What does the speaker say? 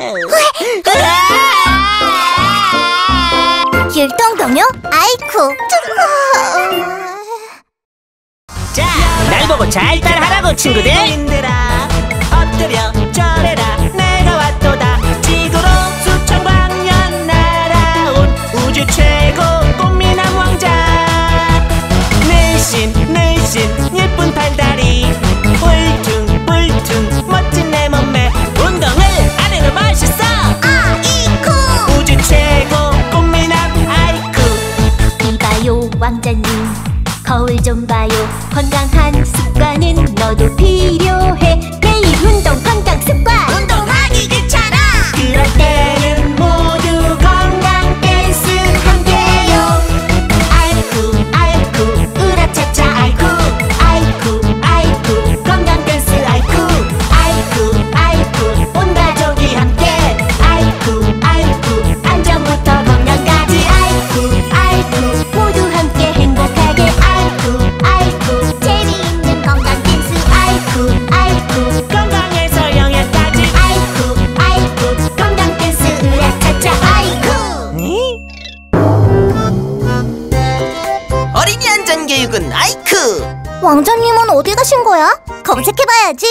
어? 율동동요? 아이쿠. 자, 날 보고 잘 따라하라고 친구들. 힘들아 엎드려 절해라. 내가 왔도다. 지구로 수천 광년 날아온 우주 최고 꽃미남 왕자. 내신 내신 왕자님 거울 좀 봐요. 건강한 습관 아이쿠 왕자님은 어디 가신 거야? 검색해봐야지